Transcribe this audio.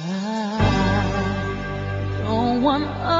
I don't want